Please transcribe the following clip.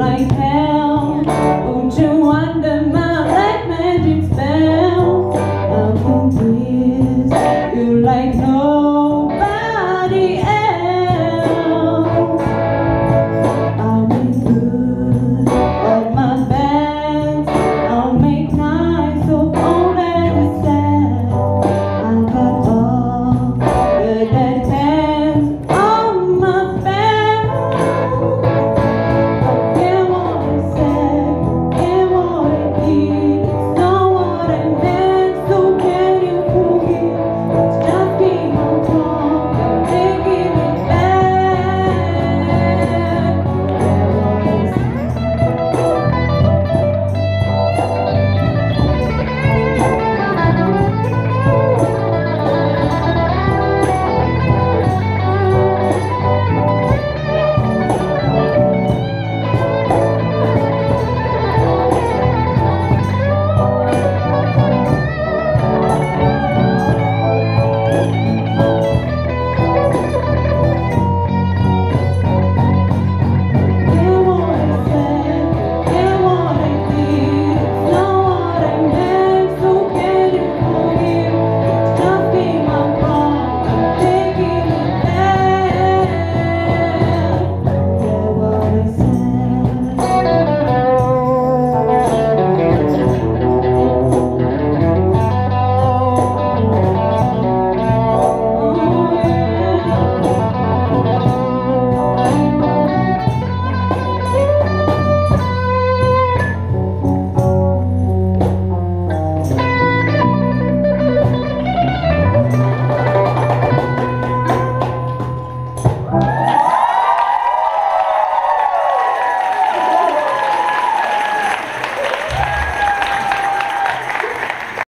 like hell. You wonder my magic spell? I'll kiss you like no.